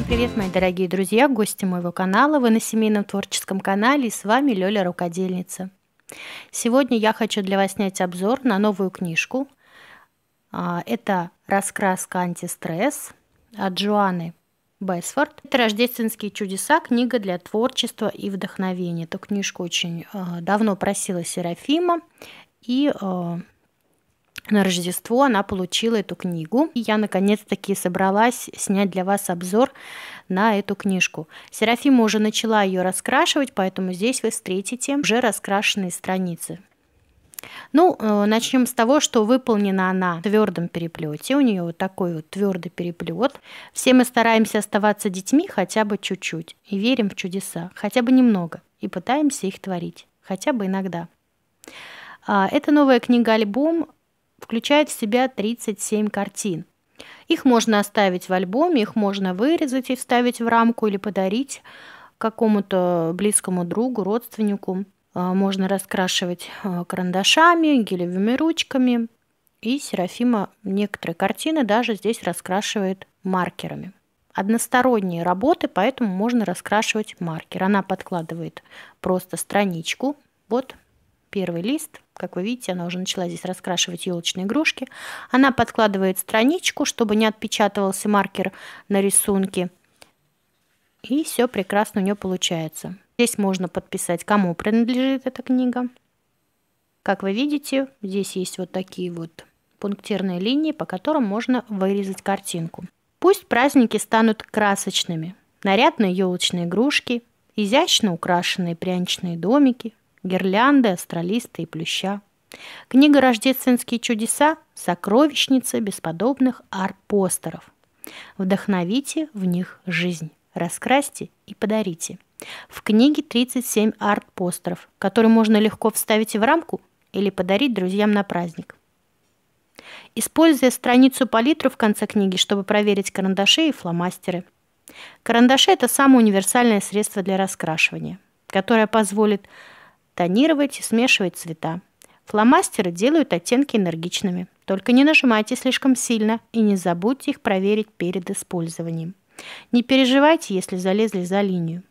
Всем привет, мои дорогие друзья, гости моего канала. Вы на семейном творческом канале и с вами Лёля Рукодельница. Сегодня я хочу для вас снять обзор на новую книжку. А, это «Раскраска антистресс» от Джоанны Бесфорд. Это «Рождественские чудеса. Книга для творчества и вдохновения». Эту книжку очень а, давно просила Серафима. И а, на Рождество она получила эту книгу. И я наконец-таки собралась снять для вас обзор на эту книжку. Серафима уже начала ее раскрашивать, поэтому здесь вы встретите уже раскрашенные страницы. Ну, э, начнем с того, что выполнена она в твердом переплете. У нее вот такой вот твердый переплет. Все мы стараемся оставаться детьми хотя бы чуть-чуть и верим в чудеса, хотя бы немного, и пытаемся их творить, хотя бы иногда. А, эта новая книга-альбом включает в себя 37 картин. Их можно оставить в альбоме, их можно вырезать и вставить в рамку или подарить какому-то близкому другу, родственнику. А, можно раскрашивать а, карандашами, гелевыми ручками. И Серафима некоторые картины даже здесь раскрашивает маркерами. Односторонние работы, поэтому можно раскрашивать маркер. Она подкладывает просто страничку. Вот первый лист. Как вы видите, она уже начала здесь раскрашивать елочные игрушки. Она подкладывает страничку, чтобы не отпечатывался маркер на рисунке. И все прекрасно у нее получается. Здесь можно подписать, кому принадлежит эта книга. Как вы видите, здесь есть вот такие вот пунктирные линии, по которым можно вырезать картинку. Пусть праздники станут красочными. Нарядные елочные игрушки, изящно украшенные пряничные домики, гирлянды, астролисты и плюща. Книга «Рождественские чудеса» – сокровищница бесподобных арт-постеров. Вдохновите в них жизнь, раскрасьте и подарите. В книге 37 арт-постеров, которые можно легко вставить в рамку или подарить друзьям на праздник. Используя страницу палитру в конце книги, чтобы проверить карандаши и фломастеры. Карандаши – это самое универсальное средство для раскрашивания, которое позволит Тонировать и смешивать цвета. Фломастеры делают оттенки энергичными. Только не нажимайте слишком сильно и не забудьте их проверить перед использованием. Не переживайте, если залезли за линию.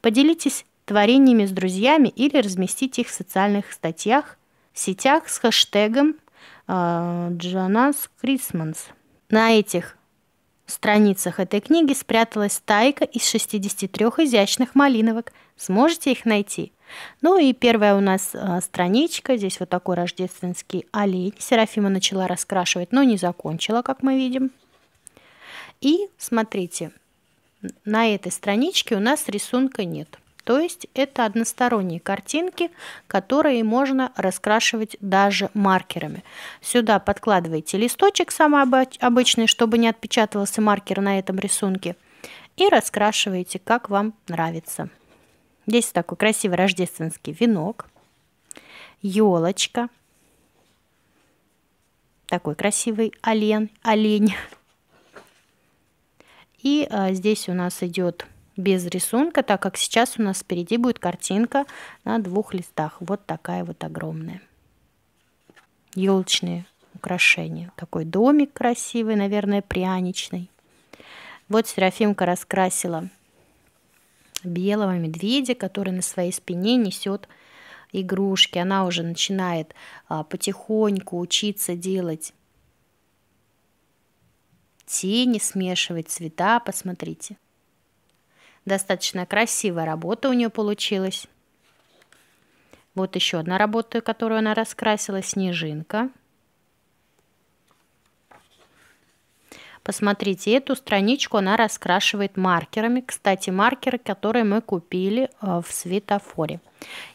Поделитесь творениями с друзьями или разместите их в социальных статьях, сетях с хэштегом Джонас Крисманс. На этих страницах этой книги спряталась тайка из 63 изящных малиновок. Сможете их найти? Ну и первая у нас э, страничка. Здесь вот такой рождественский олень. Серафима начала раскрашивать, но не закончила, как мы видим. И смотрите, на этой страничке у нас рисунка нет. То есть это односторонние картинки, которые можно раскрашивать даже маркерами. Сюда подкладываете листочек самый обычный, чтобы не отпечатывался маркер на этом рисунке. И раскрашиваете, как вам нравится. Здесь такой красивый рождественский венок, елочка, такой красивый олень, олень. И а, здесь у нас идет без рисунка, так как сейчас у нас впереди будет картинка на двух листах. Вот такая вот огромная. Елочные украшения. Такой домик красивый, наверное, пряничный. Вот Серафимка раскрасила белого медведя, который на своей спине несет игрушки. Она уже начинает а, потихоньку учиться делать тени, смешивать цвета. Посмотрите. Достаточно красивая работа у нее получилась. Вот еще одна работа, которую она раскрасила, снежинка. Посмотрите, эту страничку она раскрашивает маркерами. Кстати, маркеры, которые мы купили э, в светофоре.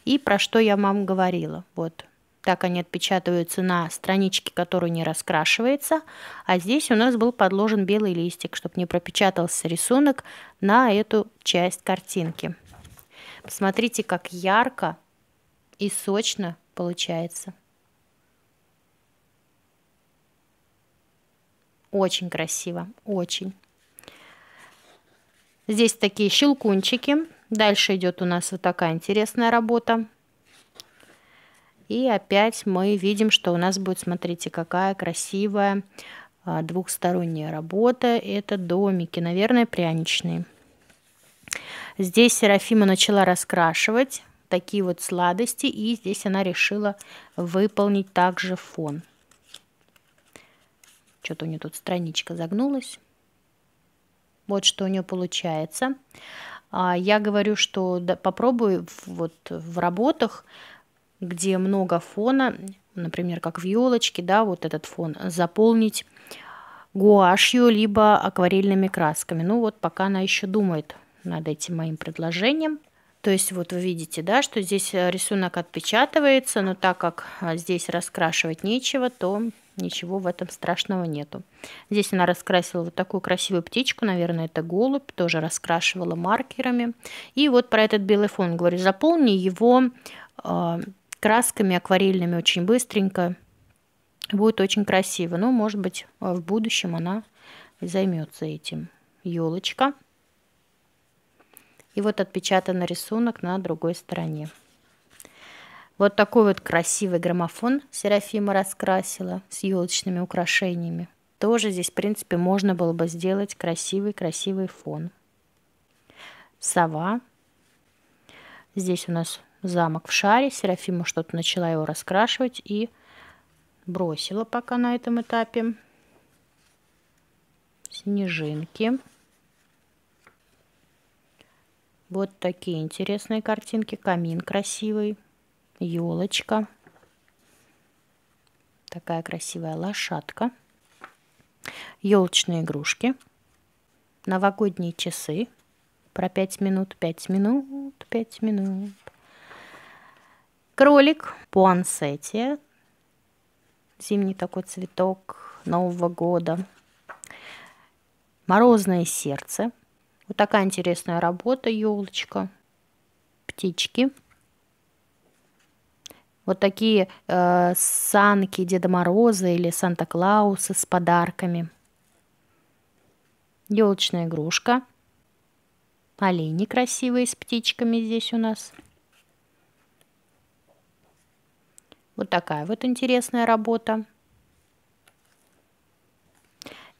И про что я вам говорила. Вот так они отпечатываются на страничке, которая не раскрашивается. А здесь у нас был подложен белый листик, чтобы не пропечатался рисунок на эту часть картинки. Посмотрите, как ярко и сочно получается. Очень красиво, очень. Здесь такие щелкунчики. Дальше идет у нас вот такая интересная работа. И опять мы видим, что у нас будет, смотрите, какая красивая а, двухсторонняя работа. Это домики, наверное, пряничные. Здесь Серафима начала раскрашивать такие вот сладости, и здесь она решила выполнить также фон. Что-то у нее тут страничка загнулась. Вот что у нее получается. А, я говорю, что попробую вот в работах, где много фона, например, как в елочке, да, вот этот фон, заполнить гуашью, либо акварельными красками. Ну вот пока она еще думает над этим моим предложением. То есть вот вы видите, да, что здесь рисунок отпечатывается, но так как а, здесь раскрашивать нечего, то ничего в этом страшного нету. Здесь она раскрасила вот такую красивую птичку, наверное, это голубь, тоже раскрашивала маркерами. И вот про этот белый фон говорю, заполни его э, красками акварельными очень быстренько. Будет очень красиво. Ну, может быть, в будущем она займется этим. Елочка. И вот отпечатан рисунок на другой стороне. Вот такой вот красивый граммофон Серафима раскрасила с елочными украшениями. Тоже здесь, в принципе, можно было бы сделать красивый-красивый фон. Сова. Здесь у нас замок в шаре. Серафима что-то начала его раскрашивать и бросила пока на этом этапе. Снежинки. Вот такие интересные картинки. Камин красивый елочка, такая красивая лошадка, елочные игрушки, новогодние часы. Про 5 минут, 5 минут, 5 минут, кролик, пуансетия, зимний такой цветок Нового года, морозное сердце, вот такая интересная работа, елочка, птички – вот такие э, санки Деда Мороза или Санта-Клауса с подарками. Елочная игрушка. Олени красивые с птичками здесь у нас. Вот такая вот интересная работа.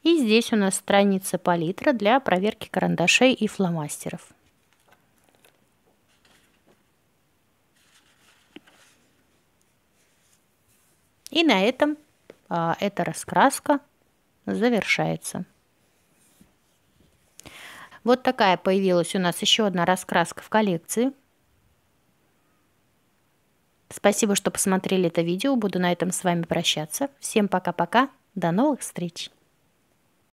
И здесь у нас страница палитра для проверки карандашей и фломастеров. И на этом а, эта раскраска завершается. Вот такая появилась у нас еще одна раскраска в коллекции. Спасибо, что посмотрели это видео. Буду на этом с вами прощаться. Всем пока-пока. До новых встреч!